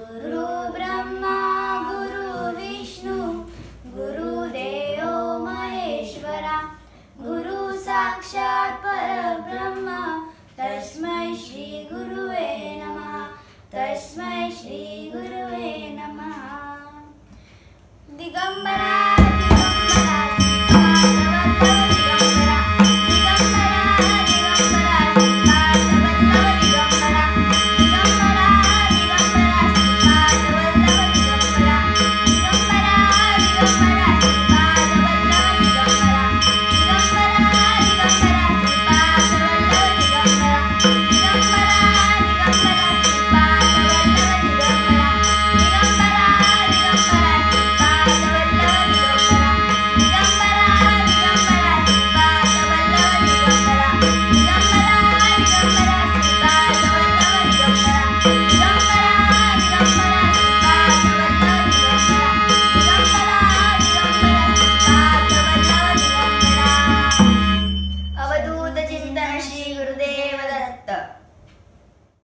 गुरु ब्रह्मा गुरु विष्णु गुरुदेवो महेश्वरा गुरु साक्षात् परब्रह्म तस्मै श्रीगुरुवे नमः तस्मै श्रीगुरुवे the